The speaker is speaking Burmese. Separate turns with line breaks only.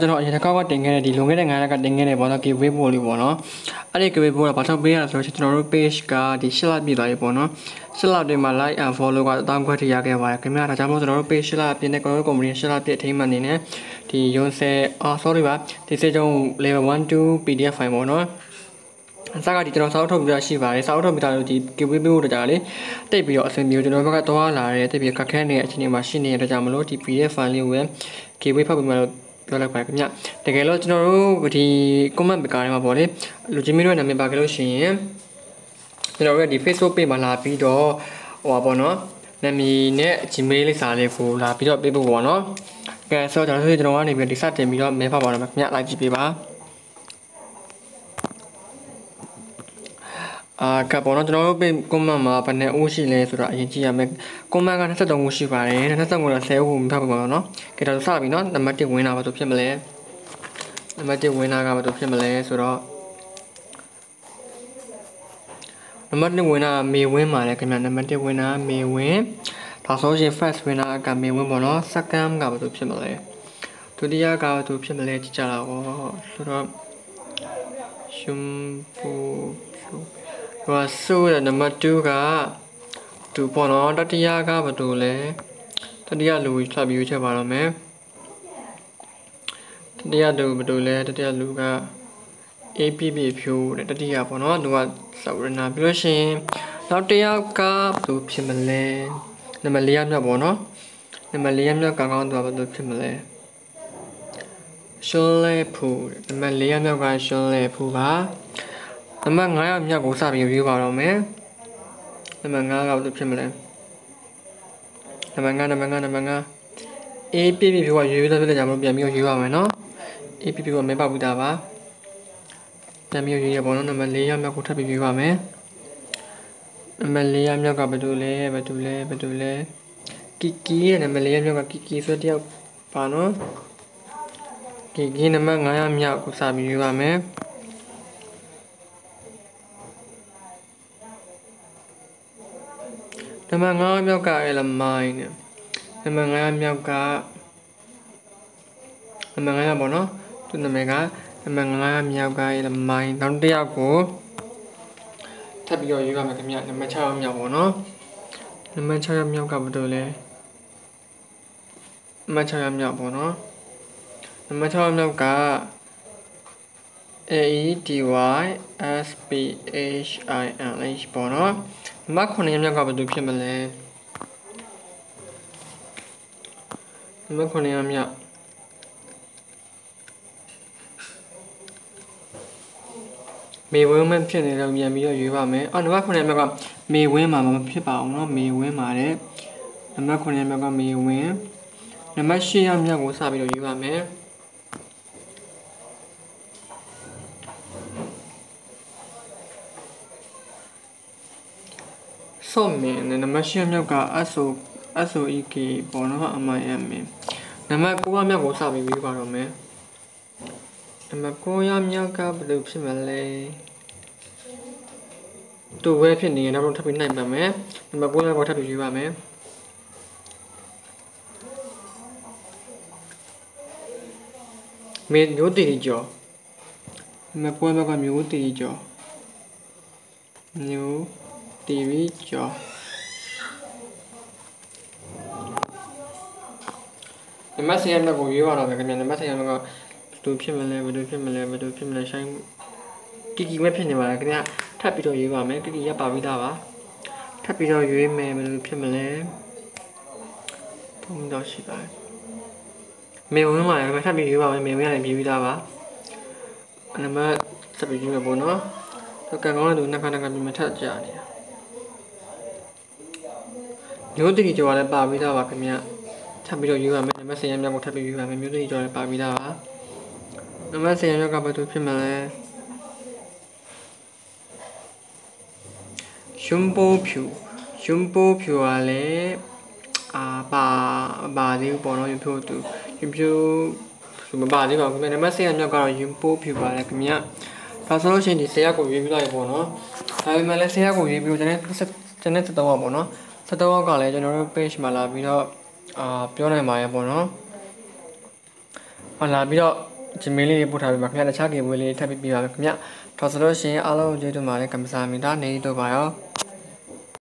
ကျွန်တော်အရင်တစ်ခေါက်ကတင်ခဲ့တဲ့ဒီလွန်ခဲ့တဲ့9လက်ကတင်ခဲ့တဲ့ပေါ့နော် giveaway ပို့လေးပေါ့နော်အဲ့ဒီ giveaway ပို့ကဘာလို့ပေးရလဲဆိုတော့ကျွန်တော်တို့ page ကဒီရှစ်လပြည့်သွားပြီပေါ့နော်ရှစ်လပြည့်မှာ like and follow ကတောင်းခွက်ထရခဲ့ပါတယ်ခင်ဗျာဒါကြောင့်မို့ကျွန်တော်တို့ page ရှစ်လပြည့်နဲ့ကျွန်တော်တို့ company ရှစ်လပြည့်အထိမ်းမှန်နေနဲ့ဒီရုံးဆဲအာ sorry ပါဒီစေကျုံ level 1 2 PDF file ပေါ့နော်အစကဒီကျွန်တော်စောက်ထုတ်ပြီးတော့ရှိပါတယ်စောက်ထုတ်ပြီးတော့ဒီ giveaway ပေးဖို့တကြလေတိတ်ပြီးတော့အဆင်ပြေကျွန်တော်ဘက်ကသွားလာတဲ့တိတ်ပြီးခက်ခဲနေတဲ့အခြေအနေမှာရှိနေတဲ့အတွက်ကြောင့်မလို့ဒီ PDF file လေးကိုပဲ giveaway ဖတ်ပြီးမှတော့ ပြောလိုက်ပါခင်ဗျတကယ်လို့ကျွန်တော်တို့ဒီ comment ကားထဲမှာပေါ့လေလူချင်းမင်းတို့နာမည်ပါကြလို့ရှိရင်ကျွန်တော်တို့ဒီ Facebook page မှာလာပြီးတော့ဟိုပါပေါ့နော်နာမည်နဲ့ Gmail လေးစာလေးကိုလာပြီးတော့ပေးဖို့ပေါ့နော်ကဲဆိုတော့ကျွန်တော်တို့ကျွန်တော်ကနေပြီးဒီစတင်ပြီးတော့မဲဖတ်ပါတော့မယ်ခင်ဗျလိုက်ကြည့်ပေးပါ အာကပ်ပေါ့နော်ကျွန်တော်တို့ပေး comment မှာဘယ်နှဦးရှိလဲဆိုတော့အရင်ကြည့်ရမယ် comment က23ဦးရှိပါတယ်23ကိုတော့10ဦးဖတ်ပါမယ်နော်ကြည့်တော့စပြီနော်နံပါတ်1ဝင်တာဘာလို့ဖြစ်မလဲနံပါတ်1ဝင်တာကဘာလို့ဖြစ်မလဲဆိုတော့နံပါတ်1ဝင်တာမေဝင်းပါတယ်ခင်ဗျနံပါတ်1ဝင်တာမေဝင်းဒါဆိုရင် first ဝင်တာကမေဝင်းပေါ့နော် second ကဘာလို့ဖြစ်မလဲဒုတိယကဘာလို့ဖြစ်မလဲကြည့်ကြတာပေါ့ဆိုတော့ရှင်ပူရှင် ဟိုဆိုရနံပါတ်2ကတူပေါ့နော်တတိယကဘာလို့လဲတတိယလူထပ်ပြီးရွေးချက်ပါတော့မယ်တတိယလူဘာလို့လဲတတိယလူက APP ဖြိုးတဲ့တတိယပေါ့နော်သူကစဝရနာပြီးလို့ရှိရင်နောက်တစ်ယောက်ကဘာလို့ဖြစ်မလဲနံပါတ်4မြောက်ပေါ့နော်နံပါတ်4မြောက်ကောင်းကောင်းသူကဘာလို့ဖြစ်မလဲရှွန်လဲဖူနံပါတ်4မြောက်ကရှွန်လဲဖူပါ နံပါတ်9မြောက်ကိုစပြီးရွေးပါတော့မယ်နံပါတ်9ကဘာလို့ဖြစ်မလဲနံပါတ်9နံပါတ်9နံပါတ်9 APP ဖြိုးကရွေးပြီးတော့ပြတဲ့ကြောင့်ပြန်ပြီးရွေးပါမယ်နော် APP ကမဲပါဘူးတာပါပြန်ပြီးရွေးရပေါ့နော်နံပါတ်4ရမြောက်ကိုထပ်ပြီးရွေးပါမယ်နံပါတ်4ရမြောက်ကဘယ်သူလဲဘယ်သူလဲဘယ်သူလဲကီကီရဲ့နံပါတ်4ရမြောက်ကကီကီဆိုတယောက်ပါနော်ကီကီနံပါတ်5ရမြောက်ကိုစပြီးရွေးပါမယ် နံပါတ်5မြောက်ကအဲ့လမိုင်းနဲ့နံပါတ်5မြောက်ကနံပါတ်5ရပေါ့နော်သူနာမည်ကနံပါတ်5မြောက်ကအဲ့လမိုင်းနောက်တစ်ယောက်ကိုထပ်ပြီးတော့ရွေးပါမယ်ခင်ဗျနံပါတ်6မြောက်ပေါ့နော်နံပါတ်6မြောက်ကဘာလို့လဲနံပါတ်6မြောက်ပေါ့နော်နံပါတ်6မြောက်က A E D Y S P H I L H ပေါ့နော်မတ်ခုနှစ်မြောက်ကဘယ်လိုဖြစ်မလဲမတ်ခုနှစ်မြောက်မေဝင်းမဖြစ်နေတော့ပြန်ပြီးတော့ရွေးပါမယ်အော်နံပါတ်9မြောက်ကမေဝင်းမှာမဖြစ်ပါအောင်เนาะမေဝင်းမှာတဲ့နံပါတ်9မြောက်ကမေဝင်းနံပါတ်10မြောက်ကိုစပြီးတော့ရွေးပါမယ် ဆော့မင်းနံပါတ်10မြောက်က SO SOEK ပေါ်တော့ MIM နံပါတ်9မြောက်ကိုစပြီးရွေးပါတော့မယ်နံပါတ်9မြောက်ကဘယ်လိုဖြစ်မလဲတူဝဲဖြစ်နေရင်တော့ထပ်ပြီးနိုင်ပါမယ်နံပါတ်9ကိုထပ်ပြီးရွေးပါမယ်မေမျိုးတီကျော်နံပါတ်9ကမျိုးတီကျော်မျိုး တီဗီကျော်နံပါတ်10ရက်ကိုရွေးပါတော့မယ်ခင်ဗျနံပါတ်10ရက်ကဘယ်လိုဖြစ်မလဲဘယ်လိုဖြစ်မလဲဘယ်လိုဖြစ်မလဲဆိုင်ကီကီမဲ့ဖြစ်နေပါလားခင်ဗျထပ်ပြီးတော့ရွေးပါမယ်ကီကီရပါပြီးသားပါထပ်ပြီးတော့ရွေးမယ်ဘယ်လိုဖြစ်မလဲထုံးတော့ရှိပါတယ်မေဝင်ပါမယ်ထပ်ပြီးရွေးပါမယ်မေဝင်ရတယ်ပြီးပြီးသားပါနံပါတ်ဆက်ပြီးရွေးမယ်ပေါ့နော်တော့ကန်ကောင်းတဲ့သူနှစ်ခါနှစ်ခါပြီးမထက်ကြနေတာ မျိုးတိကျော်လည်းပါပြီးသားပါခင်ဗျထပ်ပြီးတော့ရွေးပါမယ်နံပါတ်10ရက်မြောက်ကိုထပ်ပြီးရွေးပါမယ်မျိုးတိကျော်လည်းပါပြီးသားပါနံပါတ်10ရက်မြောက်ကဘယ်လိုဖြစ်မလဲရှင်ပိုးဖြူရှင်ပိုးဖြူကလည်းအာပါပါသေးဘူးပေါ့နော်ရင်ဖြိုးသူရင်ဖြိုးမပါသေးပါဘူးခင်ဗျနံပါတ်10ရက်မြောက်ကတော့ရင်ပိုးဖြူပါလေခင်ဗျဒါဆိုလို့ရှိရင်ဒီ10ရက်ကိုရွေးပြီးလိုက်ပေါ့နော်ဒါပေမဲ့လည်း10ရက်ကိုရွေးပြီးတော့ကျွန်တော်ကျွန်တော်တက်တော့ပေါ့နော် တက်တော့ကလည်းကျွန်တော်တို့ page မှာလာပြီးတော့အာပြောနိုင်ပါရဲ့ပေါ့နော်ဟောလာပြီးတော့ Gmail လေးပို့ထားပေးပါခင်ဗျာတခြား giveaway လေးထပ်ပြီးပြပါမယ်ခင်ဗျာဒါဆိုလို့ရှိရင်အားလုံးကျေးဇူးပါတယ်ကမ္ဘာစာမီတာနေတော့ပါရော